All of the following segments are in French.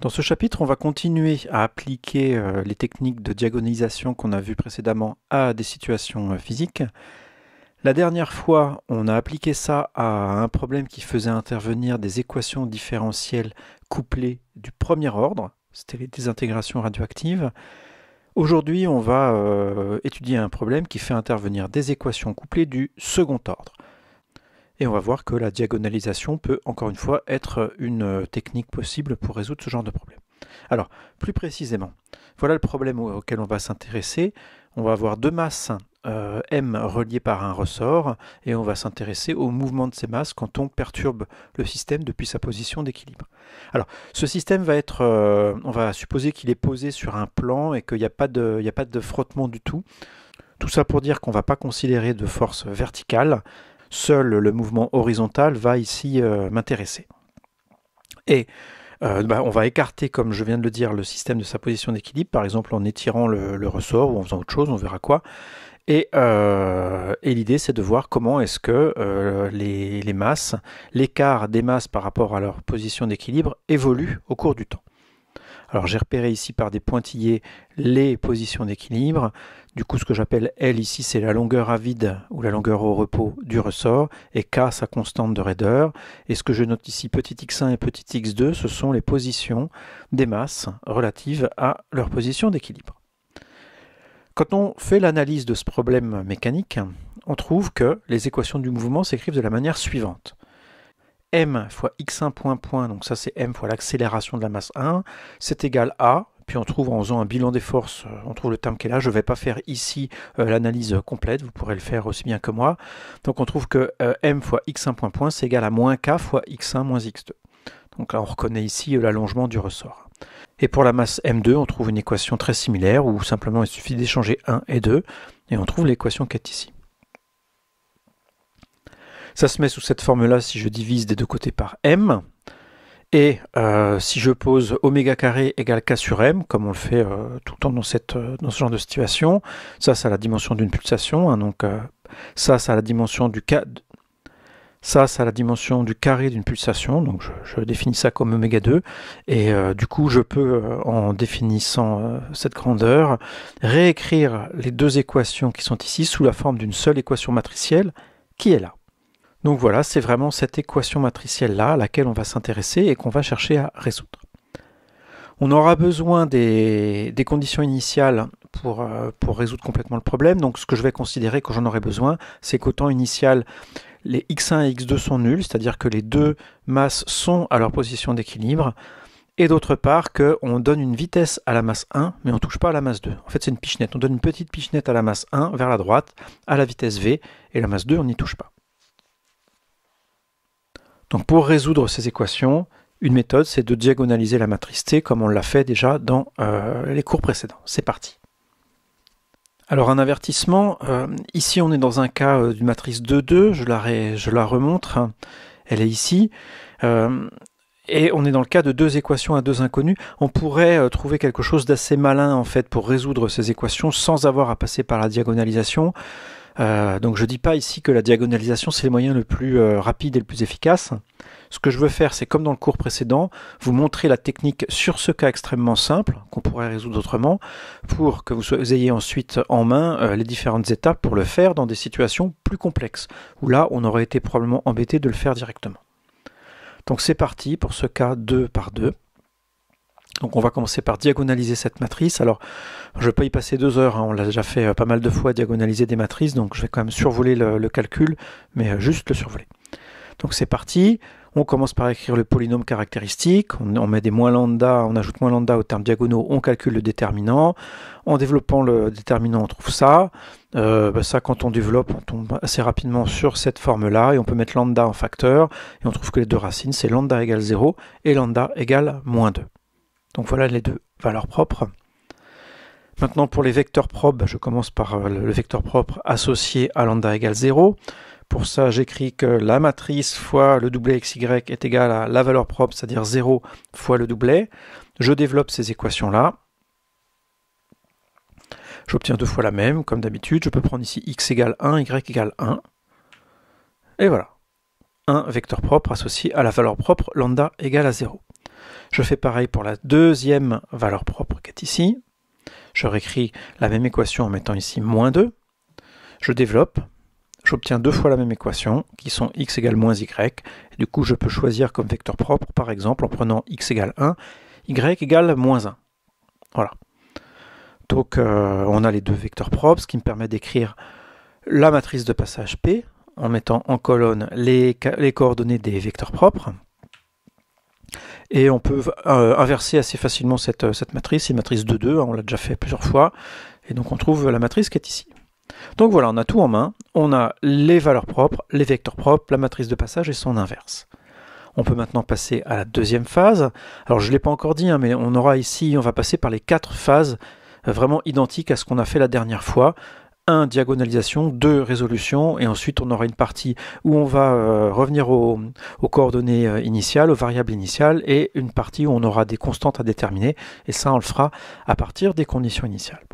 Dans ce chapitre, on va continuer à appliquer euh, les techniques de diagonalisation qu'on a vues précédemment à des situations euh, physiques. La dernière fois, on a appliqué ça à un problème qui faisait intervenir des équations différentielles couplées du premier ordre, c'était les désintégrations radioactives. Aujourd'hui, on va euh, étudier un problème qui fait intervenir des équations couplées du second ordre. Et on va voir que la diagonalisation peut encore une fois être une euh, technique possible pour résoudre ce genre de problème. Alors, plus précisément, voilà le problème auquel on va s'intéresser. On va avoir deux masses euh, M reliées par un ressort et on va s'intéresser au mouvement de ces masses quand on perturbe le système depuis sa position d'équilibre. Alors, ce système va être, euh, on va supposer qu'il est posé sur un plan et qu'il n'y a, a pas de frottement du tout. Tout ça pour dire qu'on ne va pas considérer de force verticale, Seul le mouvement horizontal va ici euh, m'intéresser. Et euh, bah, on va écarter, comme je viens de le dire, le système de sa position d'équilibre, par exemple en étirant le, ressort ou en faisant autre chose, on verra quoi. Et, euh, l'idée, c'est de voir comment est-ce que les, les, masses, l'écart des masses par rapport à leur position d'équilibre évolue au cours du temps. Alors j'ai repéré ici par des pointillés les positions d'équilibre. Du coup, ce que j'appelle L ici, c'est la longueur à vide ou la longueur au repos du ressort, et K, sa constante de raideur. Et ce que je note ici, petit x1 et petit x2, ce sont les positions des masses relatives à leur position d'équilibre. Quand on fait l'analyse de ce problème mécanique, on trouve que les équations du mouvement s'écrivent de la manière suivante m fois x1 point point, donc ça c'est m fois l'accélération de la masse 1, c'est égal à, puis on trouve en faisant un bilan des forces, euh, on trouve le terme qui est là, je ne vais pas faire ici euh, l'analyse complète, vous pourrez le faire aussi bien que moi. Donc on trouve que euh, m fois x1 point point, c'est égal à moins k fois x1 moins x2. Donc là on reconnaît ici l'allongement du ressort. Et pour la masse m2, on trouve une équation très similaire où simplement il suffit d'échanger 1 et 2, et on trouve l'équation qui est ici. Ça se met sous cette forme-là si je divise des deux côtés par m. Et euh, si je pose oméga carré égale k sur m, comme on le fait euh, tout le temps dans, cette, euh, dans ce genre de situation, ça, c'est la dimension d'une pulsation. Hein, donc ça, c'est la dimension du k. Ça, c'est la dimension du carré d'une pulsation, donc je, définis ça comme oméga 2, et du coup je peux, en définissant cette grandeur, réécrire les deux équations qui sont ici sous la forme d'une seule équation matricielle qui est là. Donc voilà, c'est vraiment cette équation matricielle-là à laquelle on va s'intéresser et qu'on va chercher à résoudre. On aura besoin des, conditions initiales pour, euh, pour, résoudre complètement le problème. Donc ce que je vais considérer que j'en aurai besoin, c'est qu'au temps initial, les x1 et x2 sont nuls, c'est-à-dire que les deux masses sont à leur position d'équilibre. Et d'autre part, qu'on donne une vitesse à la masse 1, mais on ne touche pas à la masse 2. En fait, c'est une pichenette. On donne une petite pichenette à la masse 1 vers la droite, à la vitesse v, et la masse 2, on n'y touche pas. Donc pour résoudre ces équations, une méthode, c'est de diagonaliser la matrice T comme on l'a fait déjà dans euh, les cours précédents. C'est parti. Alors un avertissement, euh, ici on est dans un cas euh, d'une matrice 2-2, je la, je la remontre, elle est ici. et on est dans le cas de deux équations à deux inconnus. On pourrait trouver quelque chose d'assez malin en fait pour résoudre ces équations sans avoir à passer par la diagonalisation. Euh, donc je ne dis pas ici que la diagonalisation c'est le moyen le plus euh, rapide et le plus efficace. Ce que je veux faire, c'est comme dans le cours précédent, vous montrer la technique sur ce cas extrêmement simple, qu'on pourrait résoudre autrement, pour que vous ayez ensuite en main euh, les différentes étapes pour le faire dans des situations plus complexes, où là, on aurait été probablement embêté de le faire directement. Donc c'est parti pour ce cas 2 par 2. Donc on va commencer par diagonaliser cette matrice. Alors je ne vais pas y passer deux heures, hein. on l'a déjà fait euh, pas mal de fois diagonaliser des matrices, donc je vais quand même survoler le, calcul, mais euh, juste le survoler. Donc c'est parti, on commence par écrire le polynôme caractéristique, on, met des moins lambda, on ajoute moins lambda aux termes diagonaux, on calcule le déterminant. En développant le déterminant, on trouve ça. Euh, bah, ça, quand on développe, on tombe assez rapidement sur cette forme-là, et on peut mettre lambda en facteur, et on trouve que les deux racines, c'est lambda égale 0 et lambda égale moins 2. Donc voilà les deux valeurs propres. Maintenant pour les vecteurs propres, je commence par euh, le vecteur propre associé à lambda égale 0. Pour ça, j'écris que la matrice fois le doublet xy est égal à la valeur propre, c'est-à-dire 0 fois le doublet. Je développe ces équations-là. J'obtiens deux fois la même, comme d'habitude. Je peux prendre ici x égale 1, y égale 1. Et voilà. Un vecteur propre associé à la valeur propre lambda égale à 0. Je fais pareil pour la deuxième valeur propre qui est ici. Je réécris la même équation en mettant ici moins 2. Je développe. J'obtiens deux fois la même équation, qui sont x égale moins y. Du coup, je peux choisir comme vecteur propre, par exemple, en prenant x égale 1, y égale moins 1. Voilà. Donc, euh, on a les deux vecteurs propres, ce qui me permet d'écrire la matrice de passage P, en mettant en colonne les, coordonnées des vecteurs propres. Et on peut euh, inverser assez facilement cette, cette matrice, c'est une matrice de 2, hein, on l'a déjà fait plusieurs fois, et donc on trouve la matrice qui est ici. Donc voilà, on a tout en main, on a les valeurs propres, les vecteurs propres, la matrice de passage et son inverse. On peut maintenant passer à la deuxième phase. Alors je ne l'ai pas encore dit, hein, mais on aura ici, on va passer par les quatre phases euh, vraiment identiques à ce qu'on a fait la dernière fois. 1 diagonalisation, 2 résolution, et ensuite on aura une partie où on va euh, revenir aux, coordonnées euh, initiales, aux variables initiales, et une partie où on aura des constantes à déterminer, et ça on le fera à partir des conditions initiales.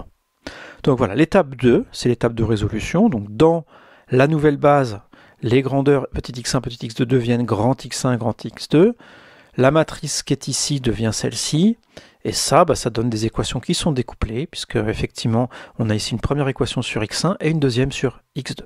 Donc voilà, l'étape 2, c'est l'étape de résolution. Donc dans la nouvelle base, les grandeurs petit x1, petit x2 deviennent grand x1, grand x2. La matrice qui est ici devient celle-ci. Et ça, bah, ça donne des équations qui sont découplées, puisque effectivement, on a ici une première équation sur x1 et une deuxième sur x2.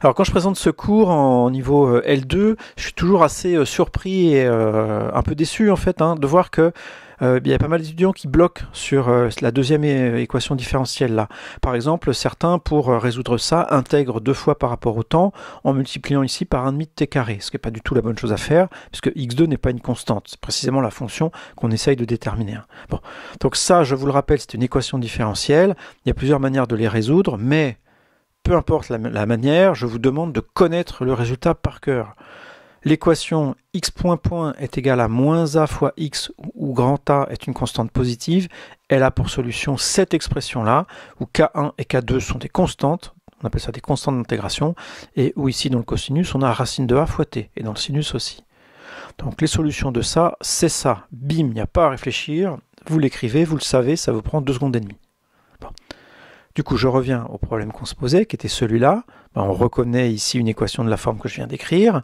Alors quand je présente ce cours en niveau euh, L2, je suis toujours assez euh, surpris et euh, un peu déçu en fait hein, de voir que il y a pas mal d'étudiants qui bloquent sur la deuxième équation différentielle là. Par exemple, certains pour résoudre ça intègrent deux fois par rapport au temps en multipliant ici par un demi de t carré, ce qui n'est pas du tout la bonne chose à faire puisque x2 n'est pas une constante, c'est précisément la fonction qu'on essaye de déterminer. Hein. Bon, donc ça, je vous le rappelle, c'est une équation différentielle. Il y a plusieurs manières de les résoudre, mais peu importe la, manière, je vous demande de connaître le résultat par cœur. L'équation x point point est égale à moins a fois x où grand A est une constante positive, elle a pour solution cette expression-là, où K1 et K2 sont des constantes, on appelle ça des constantes d'intégration, et où ici dans le cosinus on a racine de A fois T, et dans le sinus aussi. Donc les solutions de ça, c'est ça. Bim, il n'y a pas à réfléchir, vous l'écrivez, vous le savez, ça vous prend deux secondes et demie. Du coup, je reviens au problème qu'on se posait, qui était celui-là. Ben, on reconnaît ici une équation de la forme que je viens d'écrire.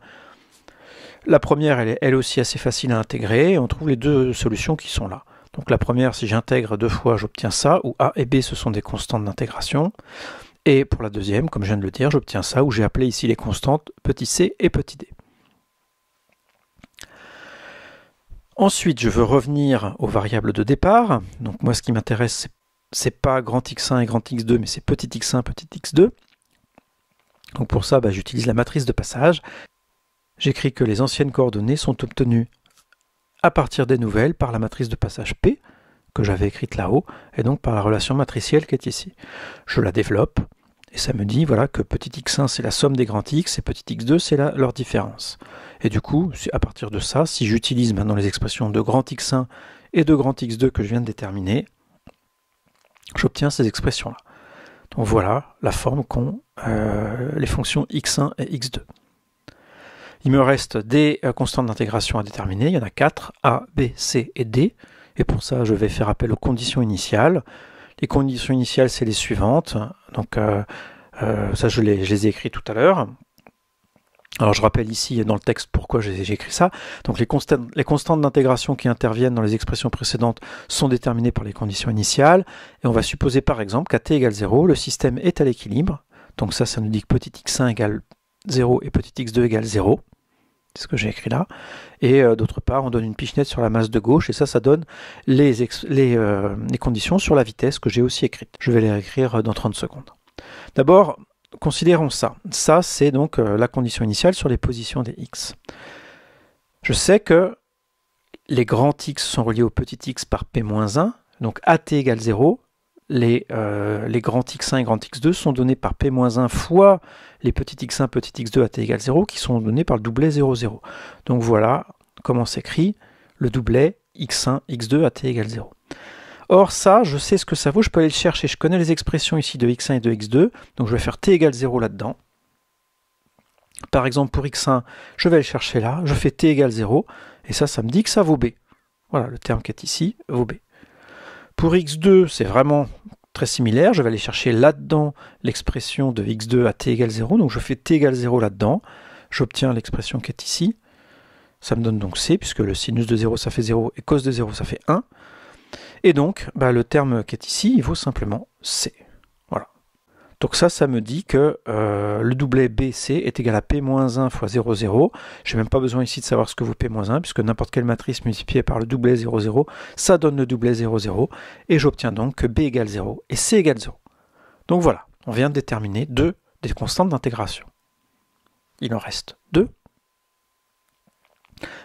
La première, elle est elle aussi assez facile à intégrer. On trouve les deux solutions qui sont là. Donc la première, si j'intègre deux fois, j'obtiens ça, où A et B, ce sont des constantes d'intégration. Et pour la deuxième, comme je viens de le dire, j'obtiens ça, où j'ai appelé ici les constantes petit c et petit d. Ensuite, je veux revenir aux variables de départ. Donc moi, ce qui m'intéresse, c'est pas grand x1 et grand x2, mais c'est petit x1, petit x2. Donc pour ça, bah, j'utilise la matrice de passage. J'écris que les anciennes coordonnées sont obtenues à partir des nouvelles par la matrice de passage P, que j'avais écrite là-haut, et donc par la relation matricielle qui est ici. Je la développe, et ça me dit voilà, que petit x1 c'est la somme des grands x, et petit x2 c'est leur différence. Et du coup, à partir de ça, si j'utilise maintenant les expressions de grand x1 et de grand x2 que je viens de déterminer, j'obtiens ces expressions-là. Donc voilà la forme qu'ont euh, les fonctions x1 et x2. Il me reste des euh, constantes d'intégration à déterminer. Il y en a 4, a, b, c et d. Et pour ça, je vais faire appel aux conditions initiales. Les conditions initiales, c'est les suivantes. Donc euh, ça, je les, je les ai écrites tout à l'heure. Alors je rappelle ici dans le texte pourquoi j'ai écrit ça. Donc les, constantes, d'intégration qui interviennent dans les expressions précédentes sont déterminées par les conditions initiales. Et on va supposer par exemple qu'à t égale 0, le système est à l'équilibre. Donc ça, ça nous dit que petit x1 égale 0 et petit x2 égale 0. C'est ce que j'ai écrit là. Et euh, d'autre part, on donne une pichenette sur la masse de gauche et ça, ça donne les, euh, conditions sur la vitesse que j'ai aussi écrites. Je vais les réécrire euh, dans 30 secondes. D'abord, considérons ça. Ça, c'est donc la condition initiale sur les positions des x. Je sais que les grands x sont reliés au petit x par p-1, donc at égale 0. Les, euh, les grands x1 et grands x2 sont donnés par p-1 fois les petits x1, petit x2 at égale 0, qui sont donnés par le doublet 0, 0. Donc voilà comment s'écrit le doublet x1, x2 at égale 0. Or ça, je sais ce que ça vaut, je peux aller le chercher. Je connais les expressions ici de x1 et de x2, donc je vais faire t égale 0 là-dedans. Par exemple, pour x1, je vais aller chercher là, je fais t égale 0, et ça, ça me dit que ça vaut b. Voilà, le terme qui est ici vaut b. Pour x2, c'est vraiment très similaire, je vais aller chercher là-dedans l'expression de x2 à t égale 0, donc je fais t égale 0 là-dedans, j'obtiens l'expression qui est ici. Ça me donne donc C, puisque le sinus de 0 ça fait 0 et cos de 0 ça fait 1. Et donc, bah, le terme qui est ici, il vaut simplement C. Donc ça, ça me dit que euh, le doublet BC est égal à P-1 fois 0, 0. Je n'ai même pas besoin ici de savoir ce que vaut P-1, puisque n'importe quelle matrice multipliée par le doublet 0, 0, ça donne le doublet 0, 0. Et j'obtiens donc que B égale 0 et C égale 0. Donc voilà, on vient de déterminer deux des constantes d'intégration. Il en reste deux.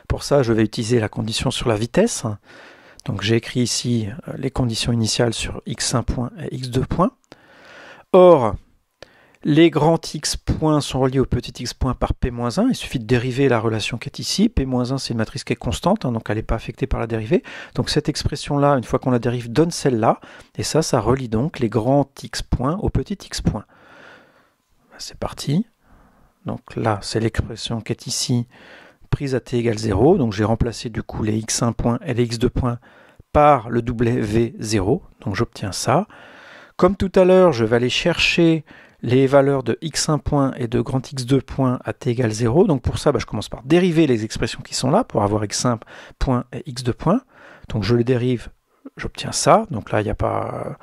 Pour ça, je vais utiliser la condition sur la vitesse. Donc j'ai écrit ici euh, les conditions initiales sur x1 point et x2 point. Or, les grands x points sont reliés au petit x point par p-1. Il suffit de dériver la relation qui est ici. p-1, c'est une matrice qui est constante, hein, donc elle n'est pas affectée par la dérivée. Donc cette expression-là, une fois qu'on la dérive, donne celle-là. Et ça, ça relie donc les grands x points au petit x point. C'est parti. Donc là, c'est l'expression qui est ici prise à t égale 0. Donc j'ai remplacé du coup les x1 points et les x2 points par le doublet v0. Donc j'obtiens ça. Comme tout à l'heure, je vais aller chercher les valeurs de x1 point et de grand x2 point à t égale 0. Donc pour ça, bah, je commence par dériver les expressions qui sont là pour avoir x1 point et x2 point. Donc je les dérive, j'obtiens ça. Donc là, il n'y a pas...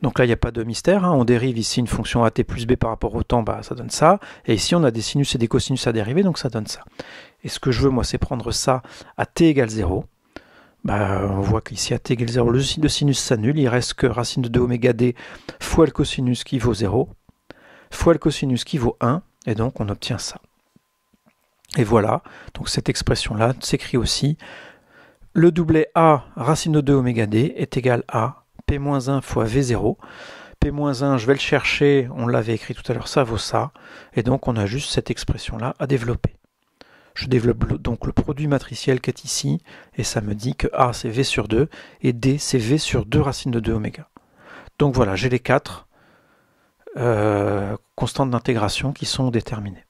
De mystère. Hein. On dérive ici une fonction at plus b par rapport au temps, bah, ça donne ça. Et ici, on a des sinus et des cosinus à dériver, donc ça donne ça. Et ce que je veux, moi, c'est prendre ça à t égale 0. Bah, on voit qu'ici, à t égale 0, le sinus s'annule. Il reste que racine de 2 oméga d fois le cosinus qui vaut 0, fois le cosinus qui vaut 1. Et donc, on obtient ça. Et voilà, donc cette expression-là s'écrit aussi le doublet a racine de 2 oméga d est égal à P-1 fois V0. P-1, je vais le chercher, on l'avait écrit tout à l'heure, ça vaut ça. Et donc on a juste cette expression-là à développer. Je développe donc le produit matriciel qui est ici, et ça me dit que A c'est V sur 2, et D c'est V sur 2 racine de 2 oméga. Donc voilà, j'ai les quatre euh, constantes d'intégration qui sont déterminées.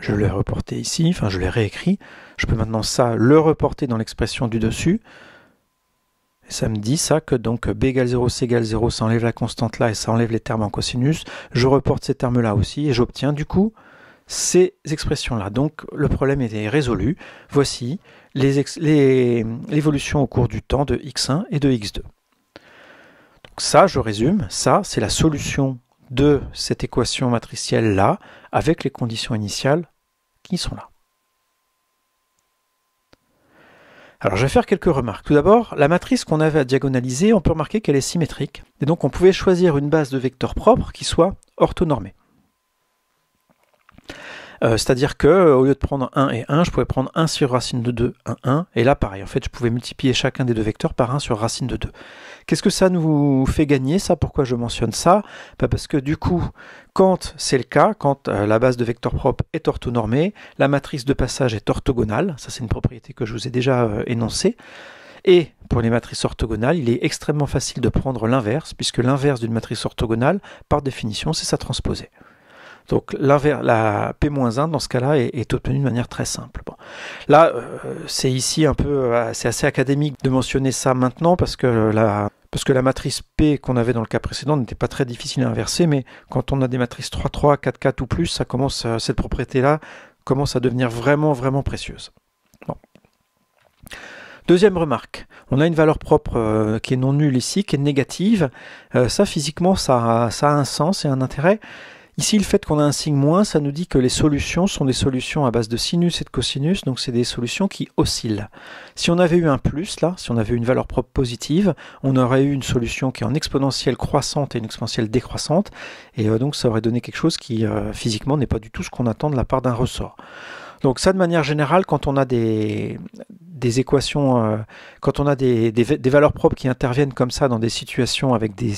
Je l'ai reporté ici, enfin je l'ai réécrit. Je peux maintenant ça le reporter dans l'expression du dessus. Et ça me dit ça que donc b égale 0, c égale 0, ça enlève la constante là et ça enlève les termes en cosinus. Je reporte ces termes là aussi et j'obtiens du coup ces expressions-là. Donc le problème est résolu. Voici l'évolution au cours du temps de x1 et de x2. Donc ça, je résume, ça c'est la solution de cette équation matricielle-là avec les conditions initiales qui sont là. Alors je vais faire quelques remarques. Tout d'abord, la matrice qu'on avait à diagonaliser, on peut remarquer qu'elle est symétrique. Et donc on pouvait choisir une base de vecteurs propres qui soit orthonormée. Euh, c'est-à-dire que euh, lieu de prendre 1 et 1, je pouvais prendre 1 sur racine de 2, 1, 1. Et là, pareil, en fait, je pouvais multiplier chacun des deux vecteurs par 1 sur racine de 2. Qu'est-ce que ça nous fait gagner, ça? Pourquoi je mentionne ça? Bah, Parce que du coup, quand c'est le cas, quand euh, la base de vecteurs propres est orthonormée, la matrice de passage est orthogonale. Ça, c'est une propriété que je vous ai déjà énoncée. Et pour les matrices orthogonales, il est extrêmement facile de prendre l'inverse, puisque l'inverse d'une matrice orthogonale, par définition, c'est sa transposée. Donc la P-1 dans ce cas-là est, obtenue de manière très simple. Là, euh, c'est ici un peu, euh, c'est assez académique de mentionner ça maintenant parce que la, parce que la matrice P qu'on avait dans le cas précédent n'était pas très difficile à inverser, mais quand on a des matrices 3-3, 4-4 ou plus, ça commence, euh, cette propriété-là commence à devenir vraiment, vraiment précieuse. Deuxième remarque, on a une valeur propre qui est non nulle ici, qui est négative. ça, physiquement, ça, ça a un sens et un intérêt. Ici, le fait qu'on a un signe moins, ça nous dit que les solutions sont des solutions à base de sinus et de cosinus, donc c'est des solutions qui oscillent. Si on avait eu un plus, là, si on avait une valeur propre positive, on aurait eu une solution qui est en exponentielle croissante et une exponentielle décroissante, et euh, donc ça aurait donné quelque chose qui, euh, physiquement, n'est pas du tout ce qu'on attend de la part d'un ressort. Donc ça, de manière générale, quand on a des, des équations, euh, quand on a des, valeurs propres qui interviennent comme ça dans des situations avec des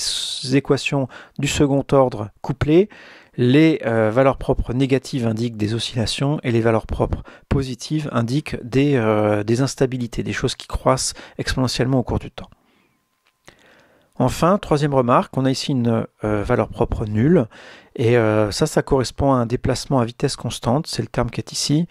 équations du second ordre couplées, les euh, valeurs propres négatives indiquent des oscillations et les valeurs propres positives indiquent des, euh, des instabilités, des choses qui croissent exponentiellement au cours du temps. Enfin, troisième remarque, on a ici une euh, valeur propre nulle, et ça, ça correspond à un déplacement à vitesse constante, c'est le terme qui est ici.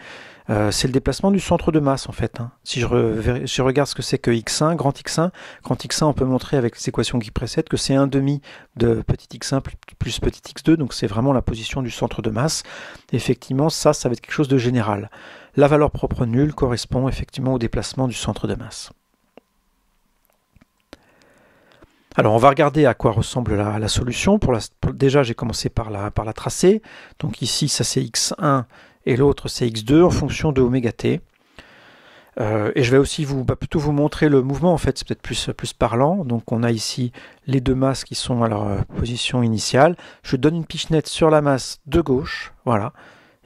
euh, c'est le déplacement du centre de masse en fait. Hein. Si, je regarde ce que c'est que x1, grand x1, grand x1, on peut montrer avec les équations qui précèdent que c'est un demi de petit x1 plus, petit x2, donc c'est vraiment la position du centre de masse. Effectivement, ça, ça va être quelque chose de général. La valeur propre nulle correspond effectivement au déplacement du centre de masse. Alors on va regarder à quoi ressemble la, solution. Déjà j'ai commencé par la, par la tracer. Donc ici ça c'est x1 et l'autre c'est x2 en fonction de oméga t. Euh, et je vais aussi vous, bah, plutôt vous montrer le mouvement, en fait, c'est peut-être plus, plus parlant. Donc on a ici les deux masses qui sont à leur euh, position initiale. Je donne une pichenette sur la masse de gauche, voilà.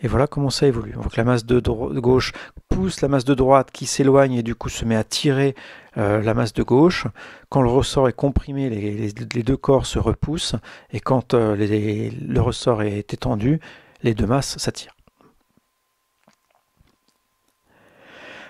Et voilà comment ça évolue. Donc la masse de, gauche pousse la masse de droite qui s'éloigne et du coup se met à tirer euh, la masse de gauche. Quand le ressort est comprimé, les, deux corps se repoussent. Et quand le ressort est étendu, les deux masses s'attirent.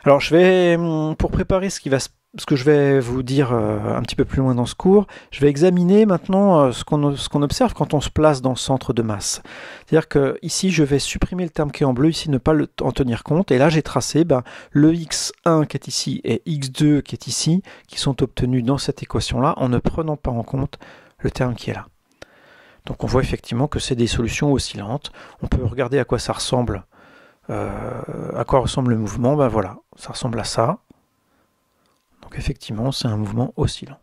Alors je vais, hum, pour préparer ce, que je vais vous dire euh, un petit peu plus loin dans ce cours, je vais examiner maintenant euh, ce qu'on observe quand on se place dans le centre de masse. C'est-à-dire que ici je vais supprimer le terme qui est en bleu, ici ne pas en tenir compte, et là j'ai tracé ben, le x1 qui est ici et x2 qui est ici, qui sont obtenus dans cette équation-là en ne prenant pas en compte le terme qui est là. Donc on voit effectivement que c'est des solutions oscillantes. On peut regarder à quoi ça ressemble à quoi ressemble le mouvement? Ben voilà, ça ressemble à ça. Donc effectivement, c'est un mouvement oscillant.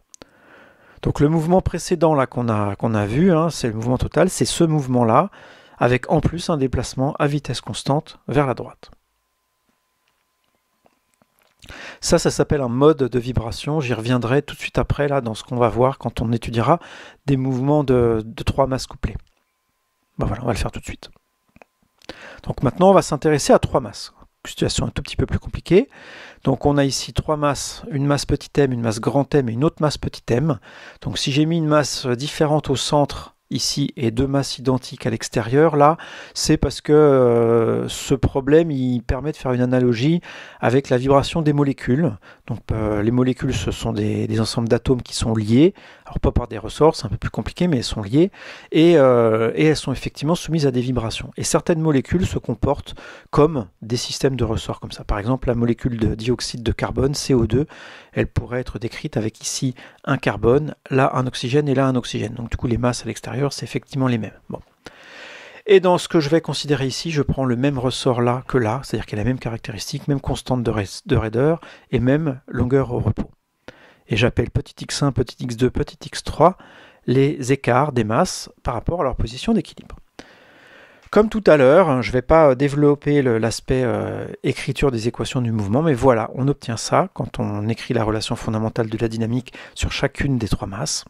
Donc le mouvement précédent là qu'on a, vu, hein, c'est le mouvement total, c'est ce mouvement-là, avec en plus un déplacement à vitesse constante vers la droite. Ça, ça s'appelle un mode de vibration. J'y reviendrai tout de suite après, dans ce qu'on va voir quand on étudiera des mouvements de, de trois masses couplées. Ben voilà, on va le faire tout de suite. Donc maintenant, on va s'intéresser à trois masses. Situation un tout petit peu plus compliquée. Donc on a ici trois masses, une masse petit m, une masse grand M et une autre masse petit m. Donc si j'ai mis une masse différente au centre ici et deux masses identiques à l'extérieur, là, c'est parce que euh, ce problème, il permet de faire une analogie avec la vibration des molécules. Donc euh, les molécules, ce sont des, ensembles d'atomes qui sont liés, alors pas par des ressorts, c'est un peu plus compliqué, mais elles sont liées, et, euh, et, elles sont effectivement soumises à des vibrations. Et certaines molécules se comportent comme des systèmes de ressorts comme ça. Par exemple, la molécule de dioxyde de carbone, CO2, elle pourrait être décrite avec ici un carbone, là un oxygène et là un oxygène. Donc du coup, les masses à l'extérieur, c'est effectivement les mêmes. Et dans ce que je vais considérer ici, je prends le même ressort là que là, c'est-à-dire qu'il a la même caractéristique, même constante de, de raideur et même longueur au repos. Et j'appelle petit x1, petit x2, petit x3 les écarts des masses par rapport à leur position d'équilibre. Comme tout à l'heure, hein, je ne vais pas développer l'aspect euh, écriture des équations du mouvement, mais voilà, on obtient ça quand on écrit la relation fondamentale de la dynamique sur chacune des trois masses.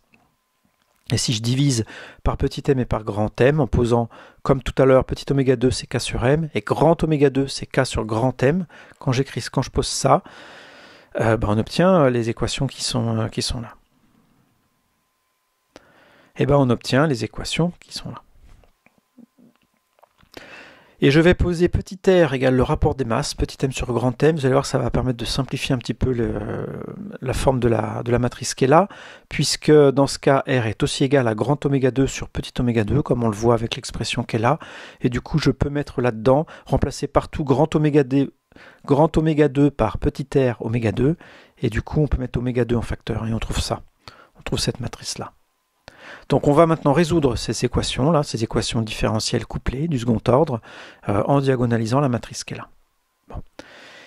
Et si je divise par petit m et par grand m, en posant, comme tout à l'heure, petit oméga 2 c'est k sur m, et grand oméga 2 c'est k sur grand m, quand j'écris, quand je pose ça, euh, ben, on obtient les équations qui sont, euh, là. Et ben on obtient les équations qui sont là. Et je vais poser petit r égale le rapport des masses, petit m sur grand m. Vous allez voir, ça va permettre de simplifier un petit peu la forme de la, matrice qui est là, puisque dans ce cas, r est aussi égal à grand oméga 2 sur petit oméga 2, comme on le voit avec l'expression qui est là. Et du coup, je peux mettre là-dedans, remplacer partout grand oméga 2 grand oméga 2 par petit r oméga 2, et du coup on peut mettre oméga 2 en facteur, et on trouve ça. On trouve cette matrice-là. Donc on va maintenant résoudre ces équations-là, ces équations différentielles couplées du second ordre, euh, en diagonalisant la matrice qui est là.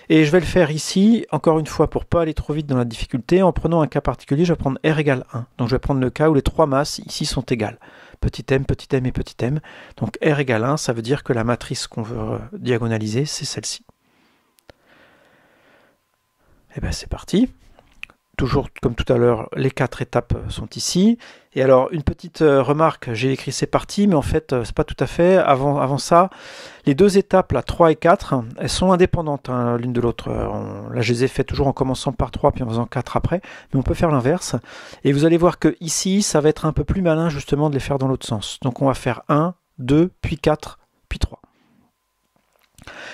Et je vais le faire ici, encore une fois, pour pas aller trop vite dans la difficulté, en prenant un cas particulier, je vais prendre R égale 1. Donc je vais prendre le cas où les trois masses ici sont égales. Petit m, petit m et petit m. Donc R égale 1, ça veut dire que la matrice qu'on veut euh, diagonaliser, c'est celle-ci. Et eh bien c'est parti toujours comme tout à l'heure, les quatre étapes sont ici. Et alors, une petite euh, remarque, j'ai écrit c'est parti, mais en fait, euh, c'est pas tout à fait. Avant, ça, les deux étapes, là, 3 et 4, elles sont indépendantes hein, l'une de l'autre. Euh, là, je les ai fait toujours en commençant par 3 puis en faisant 4 après, mais on peut faire l'inverse. Et vous allez voir que ici, ça va être un peu plus malin justement de les faire dans l'autre sens. Donc on va faire 1, 2, puis 4, puis 3.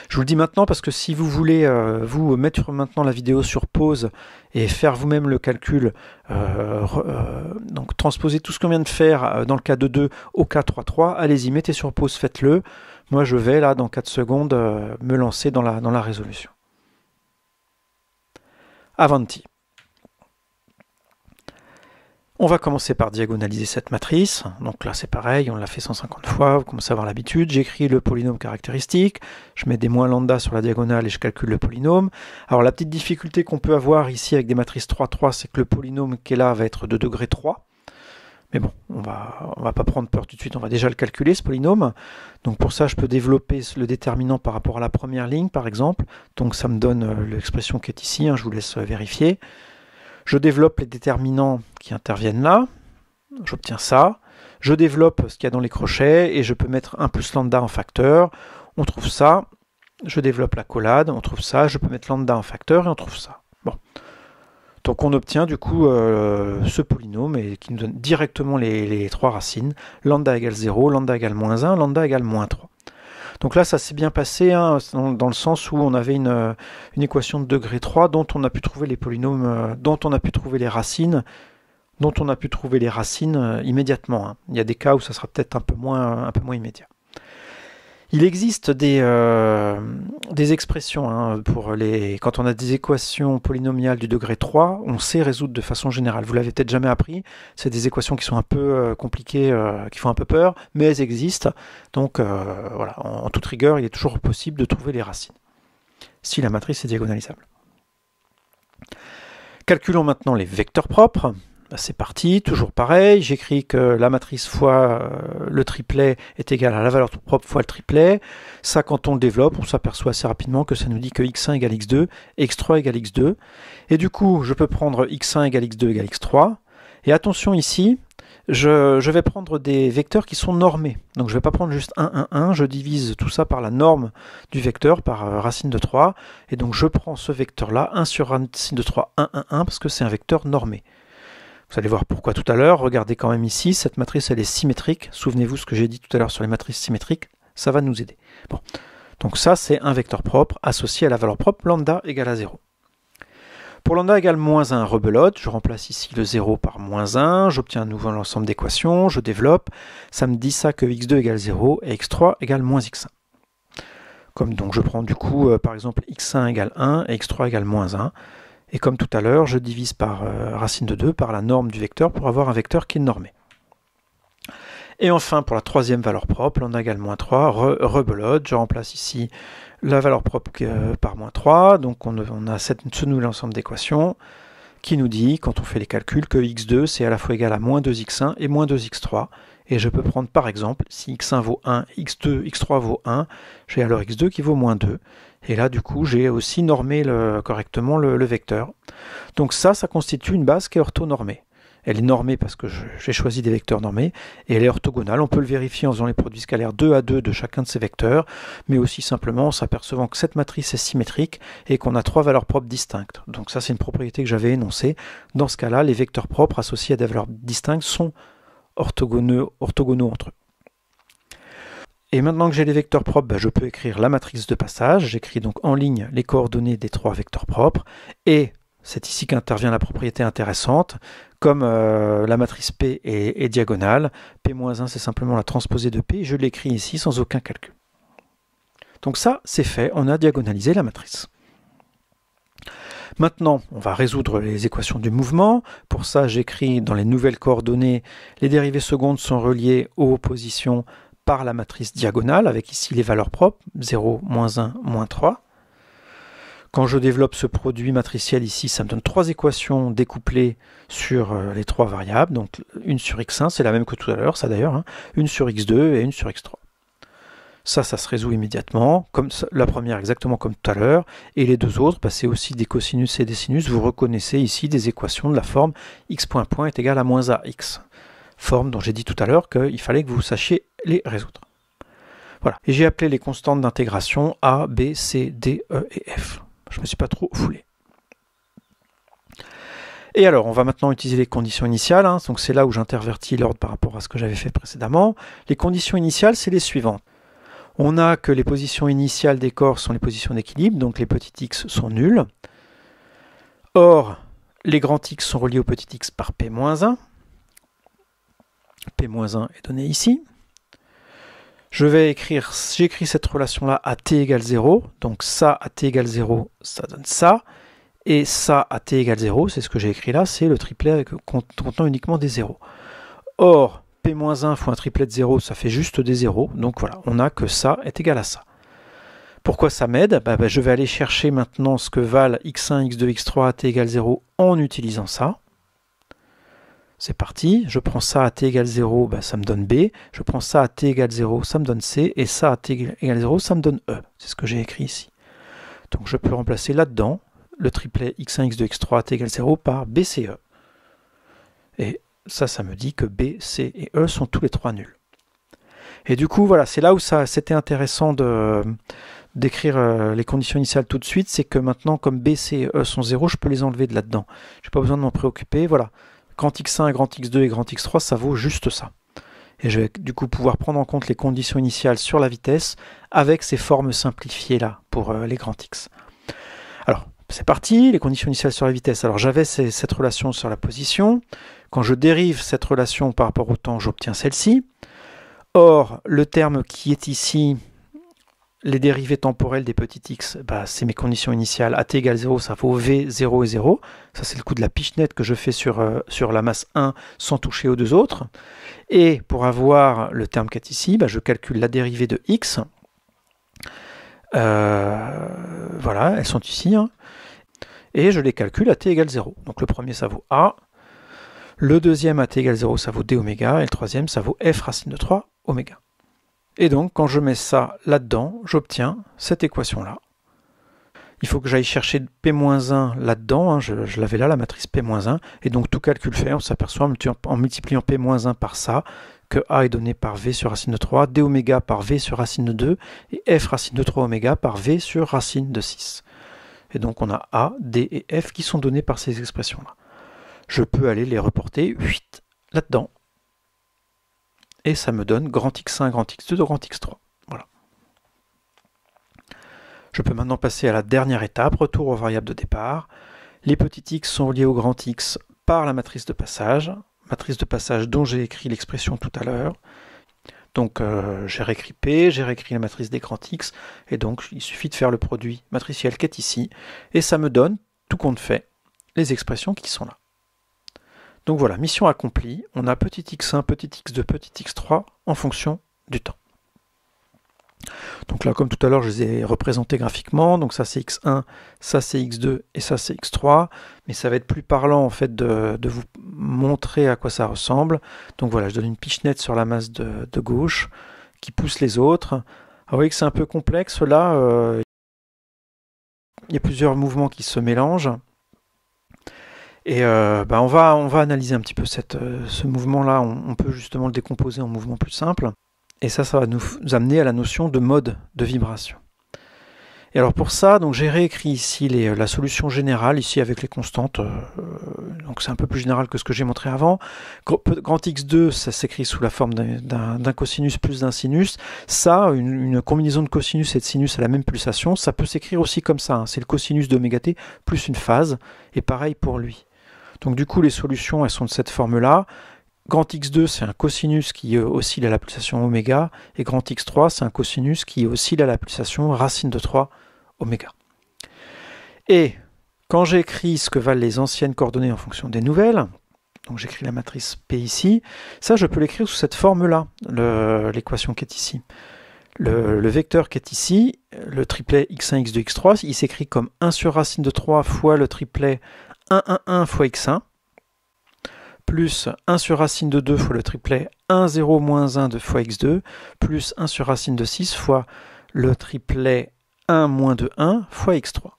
Je vous le dis maintenant parce que si vous voulez euh, vous mettre maintenant la vidéo sur pause et faire vous-même le calcul, euh, euh, donc transposer tout ce qu'on vient de faire dans le cas de 2 au cas 3.3, allez-y, mettez sur pause, faites-le. Moi je vais là dans 4 secondes me lancer dans la, dans la résolution. Avanti. On va commencer par diagonaliser cette matrice. Donc là, c'est pareil, on l'a fait 150 fois, vous commencez à avoir l'habitude. J'écris le polynôme caractéristique, je mets des moins lambda sur la diagonale et je calcule le polynôme. Alors la petite difficulté qu'on peut avoir ici avec des matrices 3, 3, c'est que le polynôme qui est là va être de degré 3. Mais bon, on va, va pas prendre peur tout de suite, on va déjà le calculer, ce polynôme. Donc pour ça, je peux développer le déterminant par rapport à la première ligne, par exemple. Donc ça me donne euh, l'expression qui est ici, hein, je vous laisse euh, vérifier. Je développe les déterminants qui interviennent là. J'obtiens ça. Je développe ce qu'il y a dans les crochets et je peux mettre 1 plus lambda en facteur. On trouve ça. Je développe la collade. On trouve ça. Je peux mettre lambda en facteur et on trouve ça. Bon. Donc on obtient du coup euh, ce polynôme et qui nous donne directement les, les trois racines. Lambda égale 0, lambda égale moins 1, lambda égale moins 3. Donc là, ça s'est bien passé, hein, dans, le sens où on avait une, équation de degré 3 dont on a pu trouver les polynômes, euh, dont on a pu trouver les racines, dont on a pu trouver les racines euh, immédiatement. Hein. Il y a des cas où ça sera peut-être un peu moins immédiat. Il existe des, euh, expressions hein, pour les. Quand on a des équations polynomiales du degré 3, on sait résoudre de façon générale. Vous l'avez peut-être jamais appris. C'est des équations qui sont un peu euh, compliquées, euh, qui font un peu peur, mais elles existent. Donc voilà, en toute rigueur, il est toujours possible de trouver les racines si la matrice est diagonalisable. Calculons maintenant les vecteurs propres. Bah, c'est parti, toujours pareil, j'écris que la matrice fois euh, le triplet est égale à la valeur propre fois le triplet. Ça, quand on le développe, on s'aperçoit assez rapidement que ça nous dit que x1 égale x2, x3 égale x2. Et du coup, je peux prendre x1 égale x2 égale x3. Et attention ici, je, vais prendre des vecteurs qui sont normés. Donc je ne vais pas prendre juste 1, 1, 1, je divise tout ça par la norme du vecteur, par euh, racine de 3. Et donc je prends ce vecteur-là, 1 sur racine de 3, 1, 1, 1, parce que c'est un vecteur normé. Vous allez voir pourquoi tout à l'heure. Regardez quand même ici, cette matrice elle est symétrique. Souvenez-vous ce que j'ai dit tout à l'heure sur les matrices symétriques. Ça va nous aider. Bon. Donc ça c'est un vecteur propre associé à la valeur propre lambda égale à 0. Pour lambda égale moins 1, rebelote, je remplace ici le 0 par moins 1, j'obtiens un nouveau ensemble d'équations, je développe, ça me dit ça que x2 égale 0 et x3 égale moins x1. Comme donc je prends du coup euh, par exemple x1 égale 1 et x3 égale moins 1, et comme tout à l'heure, je divise par euh, racine de 2 par la norme du vecteur pour avoir un vecteur qui est normé. Et enfin, pour la troisième valeur propre, on a égale moins 3, rebelote, je remplace ici la valeur propre euh, par moins 3, donc on, a ce nouvel ensemble d'équations qui nous dit, quand on fait les calculs, que x2 c'est à la fois égal à moins 2x1 et moins 2x3, et je peux prendre par exemple, si x1 vaut 1, x2, x3 vaut 1, j'ai alors x2 qui vaut moins 2, et là, du coup, j'ai aussi normé correctement le, vecteur. Donc ça, ça constitue une base qui est orthonormée. Elle est normée parce que j'ai choisi des vecteurs normés, et elle est orthogonale. On peut le vérifier en faisant les produits scalaires 2 à 2 de chacun de ces vecteurs, mais aussi simplement en s'apercevant que cette matrice est symétrique et qu'on a trois valeurs propres distinctes. Donc ça, c'est une propriété que j'avais énoncée. Dans ce cas-là, les vecteurs propres associés à des valeurs distinctes sont orthogonaux, entre eux. Et maintenant que j'ai les vecteurs propres, bah, je peux écrire la matrice de passage. J'écris donc en ligne les coordonnées des trois vecteurs propres. Et c'est ici qu'intervient la propriété intéressante. Comme euh, la matrice P est, diagonale, P-1 c'est simplement la transposée de P. Je l'écris ici sans aucun calcul. Donc ça, c'est fait. On a diagonalisé la matrice. Maintenant, on va résoudre les équations du mouvement. Pour ça, j'écris dans les nouvelles coordonnées, les dérivées secondes sont reliées aux positions par la matrice diagonale, avec ici les valeurs propres, 0, moins 1, moins 3. Quand je développe ce produit matriciel ici, ça me donne trois équations découplées sur euh, les trois variables. Donc une sur x1, c'est la même que tout à l'heure, ça d'ailleurs, hein. une sur x2 et une sur x3. Ça, ça se résout immédiatement, comme la première exactement comme tout à l'heure, et les deux autres, bah, c'est aussi des cosinus et des sinus. Vous reconnaissez ici des équations de la forme x point point est égal à moins ax forme dont j'ai dit tout à l'heure qu'il fallait que vous sachiez les résoudre. Voilà. Et j'ai appelé les constantes d'intégration A, B, C, D, E et F. Je ne me suis pas trop foulé. Et alors, on va maintenant utiliser les conditions initiales. Hein. Donc c'est là où j'intervertis l'ordre par rapport à ce que j'avais fait précédemment. Les conditions initiales, c'est les suivantes. On a que les positions initiales des corps sont les positions d'équilibre, donc les petits x sont nuls. Or, les grands x sont reliés au petit x par p-1. P-1 est donné ici. Je vais écrire, j'écris cette relation-là à t égale 0. Donc ça à t égale 0, ça donne ça. Et ça à t égale 0, c'est ce que j'ai écrit là, c'est le triplet contenant uniquement des 0. Or, P-1 fois un triplet de 0, ça fait juste des 0. Donc voilà, on a que ça est égal à ça. Pourquoi ça m'aide? Bah, bah, Je vais aller chercher maintenant ce que valent x1, x2, x3 à t égale 0 en utilisant ça. C'est parti, je prends ça à t égale 0, bah, ça me donne B. Je prends ça à t égale 0, ça me donne C. Et ça à t égale 0, ça me donne E. C'est ce que j'ai écrit ici. Donc je peux remplacer là-dedans le triplet x1, x2, x3 à t égale 0 par BCE. Et ça, ça me dit que B, C et E sont tous les trois nuls. Et du coup, voilà, c'est là où c'était intéressant de d'écrire euh, les conditions initiales tout de suite, c'est que maintenant, comme B, C et E sont 0, je peux les enlever de là-dedans. Je n'ai pas besoin de m'en préoccuper. Voilà, grand X1, grand X2 et grand X3, ça vaut juste ça. Et je vais du coup pouvoir prendre en compte les conditions initiales sur la vitesse avec ces formes simplifiées là pour euh, les grands X. Alors, c'est parti, les conditions initiales sur la vitesse. Alors j'avais cette relation sur la position. Quand je dérive cette relation par rapport au temps, j'obtiens celle-ci. Or, le terme qui est ici, les dérivées temporelles des petits x, bah, c'est mes conditions initiales. at égale 0, ça vaut v 0 et 0. Ça, c'est le coup de la pichenette que je fais sur, euh, la masse 1 sans toucher aux deux autres. Et pour avoir le terme qui est ici, bah, je calcule la dérivée de x. Euh, voilà, elles sont ici. Hein. Et je les calcule à t égale 0. Donc le premier, ça vaut a. Le deuxième à t égale 0, ça vaut d oméga, et le troisième, ça vaut f racine de 3 oméga. Et donc, quand je mets ça là-dedans, j'obtiens cette équation-là. Il faut que j'aille chercher P-1 là-dedans, hein, je, l'avais là, la matrice P-1, et donc tout calcul fait, on s'aperçoit en multipliant P-1 par ça, que A est donné par V sur racine de 3, d oméga par V sur racine de 2, et F racine de 3 oméga par V sur racine de 6. Et donc on a A, D et F qui sont donnés par ces expressions-là je peux aller les reporter là-dedans. Et ça me donne grand X1, grand X2, grand X3. Voilà. Je peux maintenant passer à la dernière étape, retour aux variables de départ. Les petits x sont reliés au grand X par la matrice de passage, matrice de passage dont j'ai écrit l'expression tout à l'heure. Donc euh, j'ai réécrit P, j'ai réécrit la matrice des grands X, et donc il suffit de faire le produit matriciel qui est ici, et ça me donne, tout compte fait, les expressions qui sont là. Donc voilà, mission accomplie. On a petit x1, petit x2, petit x3 en fonction du temps. Donc là, comme tout à l'heure, je les ai représentés graphiquement. Donc ça, c'est x1, ça, c'est x2 et ça, c'est x3. Mais ça va être plus parlant, en fait, de, vous montrer à quoi ça ressemble. Donc voilà, je donne une pichenette sur la masse de, gauche qui pousse les autres. Vous voyez que c'est un peu complexe. Là, euh, il y a plusieurs mouvements qui se mélangent. Et euh, bah, on, va, on va analyser un petit peu cette, euh, ce mouvement-là. On, peut justement le décomposer en mouvements plus simples. Et ça, ça va nous, amener à la notion de mode de vibration. Et alors pour ça, j'ai réécrit ici les, la solution générale, ici avec les constantes. Euh, donc c'est un peu plus général que ce que j'ai montré avant. Grand X2, ça s'écrit sous la forme d'un cosinus plus d'un sinus. Ça, une, une, combinaison de cosinus et de sinus à la même pulsation, ça peut s'écrire aussi comme ça. Hein. C'est le cosinus d'oméga t plus une phase. Et pareil pour lui. Donc du coup, les solutions, elles sont de cette forme-là. Grand X2, c'est un cosinus qui oscille à la pulsation oméga, et grand X3, c'est un cosinus qui oscille à la pulsation racine de 3 oméga. Et quand j'écris ce que valent les anciennes coordonnées en fonction des nouvelles, donc j'écris la matrice P ici, ça je peux l'écrire sous cette forme-là, l'équation qui est ici. Le, le, vecteur qui est ici, le triplet x1, x2, x3, il s'écrit comme 1 sur racine de 3 fois le triplet 1, 1, 1 fois x1, plus 1 sur racine de 2 fois le triplet 1, 0, moins 1 de fois x2, plus 1 sur racine de 6 fois le triplet 1, moins de 1 fois x3.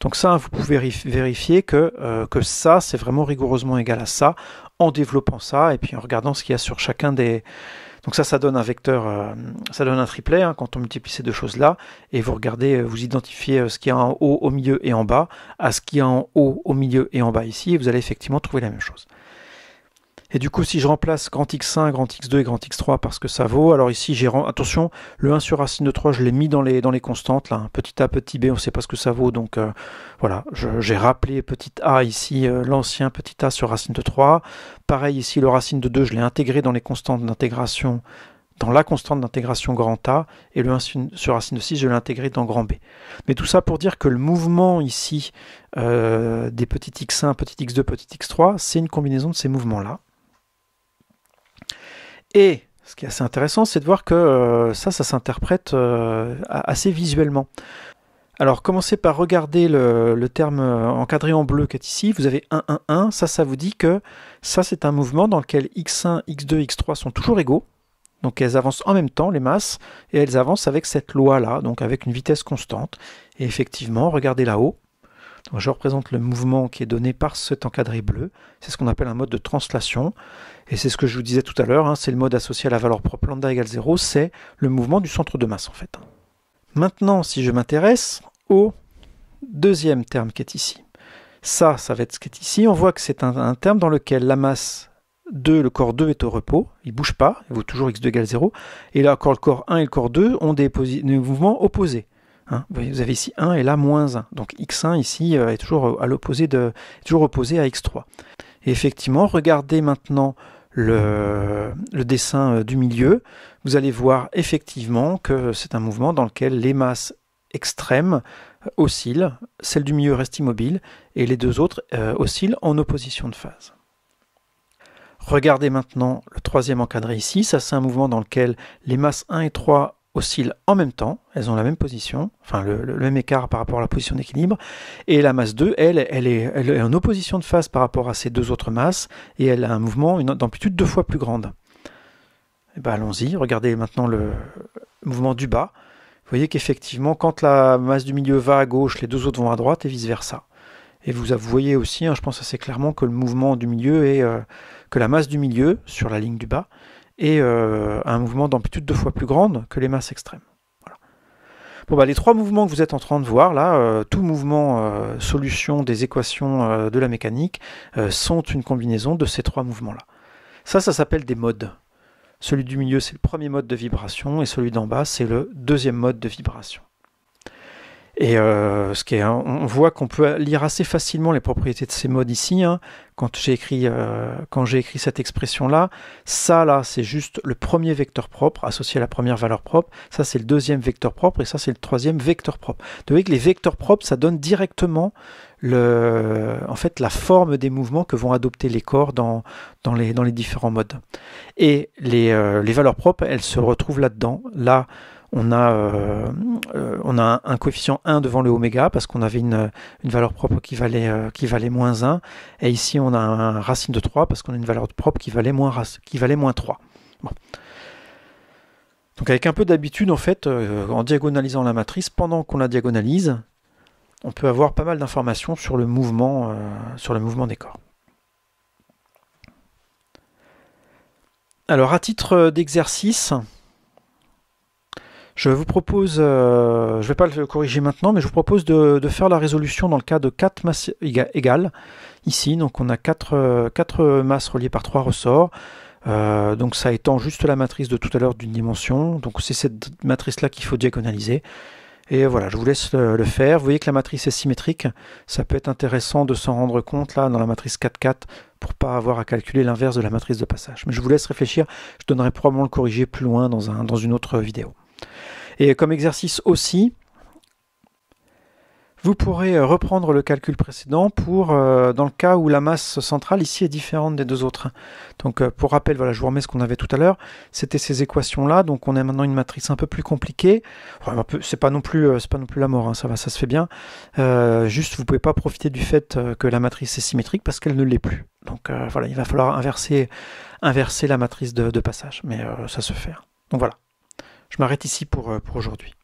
Donc ça, vous pouvez vérifier que, euh, que ça, c'est vraiment rigoureusement égal à ça, en développant ça, et puis en regardant ce qu'il y a sur chacun des, donc ça, ça donne un vecteur, euh, ça donne un triplet hein, quand on multiplie ces deux choses-là, et vous regardez, euh, vous identifiez euh, ce qu'il y a en haut, au milieu et en bas, à ce qu'il y a en haut, au milieu et en bas ici, et vous allez effectivement trouver la même chose. Et du coup, si je remplace grand X1, grand X2 et grand X3 parce que ça vaut, alors ici, j'ai attention, le 1 sur racine de 3, je l'ai mis dans les, dans les constantes, là, petit a, petit b, on ne sait pas ce que ça vaut, donc euh, voilà, j'ai rappelé petit a ici, euh, l'ancien petit a sur racine de 3. Pareil ici, le racine de 2, je l'ai intégré dans les constantes d'intégration dans la constante d'intégration grand A, et le 1 sur racine de 6, je l'ai intégré dans grand B. Mais tout ça pour dire que le mouvement ici euh, des petits x1, petit x2, petit x3, c'est une combinaison de ces mouvements-là. Et ce qui est assez intéressant, c'est de voir que euh, ça, ça s'interprète euh, assez visuellement. Alors commencez par regarder le, le, terme encadré en bleu qui est ici. Vous avez 1, 1, 1. Ça, ça vous dit que ça, c'est un mouvement dans lequel x1, x2, x3 sont toujours égaux. Donc elles avancent en même temps, les masses, et elles avancent avec cette loi-là, donc avec une vitesse constante. Et effectivement, regardez là-haut. je représente le mouvement qui est donné par cet encadré bleu. C'est ce qu'on appelle un mode de translation. Et c'est ce que je vous disais tout à l'heure, hein, c'est le mode associé à la valeur propre lambda égale 0, c'est le mouvement du centre de masse en fait. Maintenant, si je m'intéresse au deuxième terme qui est ici. Ça, ça va être ce qui est ici. On voit que c'est un terme dans lequel la masse 2, le corps 2 est au repos, il ne bouge pas, il vaut toujours x2 égale 0. Et là, encore le corps 1 et le corps 2 ont des, mouvements opposés. Hein. vous avez ici 1 et là moins 1. Donc x1 ici euh, est toujours à l'opposé de toujours opposé à x3. Et effectivement, regardez maintenant le, dessin euh, du milieu. Vous allez voir effectivement que c'est un mouvement dans lequel les masses extrêmes euh, oscillent, celle du milieu reste immobile et les deux autres oscillent en opposition de phase. Regardez maintenant le troisième encadré ici. Ça, c'est un mouvement dans lequel les masses 1 et 3 oscillent en même temps. Elles ont la même position, enfin le, même écart par rapport à la position d'équilibre. Et la masse 2, elle, elle est, en opposition de phase par rapport à ces deux autres masses. Et elle a un mouvement, une amplitude deux fois plus grande. Eh ben, allons-y. Regardez maintenant le mouvement du bas. Vous voyez qu'effectivement, quand la masse du milieu va à gauche, les deux autres vont à droite et vice-versa. Et vous, voyez aussi, hein, je pense assez clairement que le mouvement du milieu est euh, que la masse du milieu sur la ligne du bas est euh, un mouvement d'amplitude deux fois plus grande que les masses extrêmes. Bah, les trois mouvements que vous êtes en train de voir là, euh, tout mouvement solution des équations de la mécanique sont une combinaison de ces trois mouvements-là. Ça, ça s'appelle des modes. Celui du milieu, c'est le premier mode de vibration, et celui d'en bas, c'est le deuxième mode de vibration. Et euh, ce qui est, on voit qu'on peut lire assez facilement les propriétés de ces modes ici. Hein. Quand j'ai écrit, euh, quand j'ai écrit cette expression-là, ça là, c'est juste le premier vecteur propre associé à la première valeur propre. Ça, c'est le deuxième vecteur propre et ça, c'est le troisième vecteur propre. Vous voyez que les vecteurs propres, ça donne directement le, en fait, la forme des mouvements que vont adopter les corps dans, dans, les, dans les différents modes. Et les, euh, les valeurs propres, elles se retrouvent là-dedans. Là, on a, euh, euh, on a un, coefficient 1 devant le oméga parce qu'on avait une, valeur propre qui valait, euh, moins 1. Et ici, on a un racine de 3 parce qu'on a une valeur propre qui valait moins, qui valait moins 3. Donc avec un peu d'habitude, en fait, en diagonalisant la matrice, pendant qu'on la diagonalise, on peut avoir pas mal d'informations sur le mouvement des corps. Alors à titre d'exercice, je vous propose, euh, je ne vais pas le corriger maintenant, mais je vous propose de, faire la résolution dans le cas de 4 masses égales. Ici, donc on a 4, 4 masses reliées par 3 ressorts. Euh, donc ça étend juste la matrice de tout à l'heure d'une dimension. Donc c'est cette matrice-là qu'il faut diagonaliser. Et voilà, je vous laisse le, faire. Vous voyez que la matrice est symétrique. Ça peut être intéressant de s'en rendre compte là dans la matrice 4-4 pour pas avoir à calculer l'inverse de la matrice de passage. Mais je vous laisse réfléchir. Je donnerai probablement le corriger plus loin dans une autre vidéo. Et comme exercice aussi, vous pourrez euh, reprendre le calcul précédent pour euh, dans le cas où la masse centrale ici est différente des deux autres. Donc euh, pour rappel, voilà, je vous remets ce qu'on avait tout à l'heure. C'était ces équations-là. Donc on a maintenant une matrice un peu plus compliquée. c'est pas non plus, pas non plus la mort. Hein, ça va, ça se fait bien. juste, vous pouvez pas profiter du fait que la matrice est symétrique parce qu'elle ne l'est plus. Donc voilà, il va falloir inverser, inverser la matrice de, de passage. Mais ça se fait. Donc voilà. Je m'arrête ici pour, euh, aujourd'hui.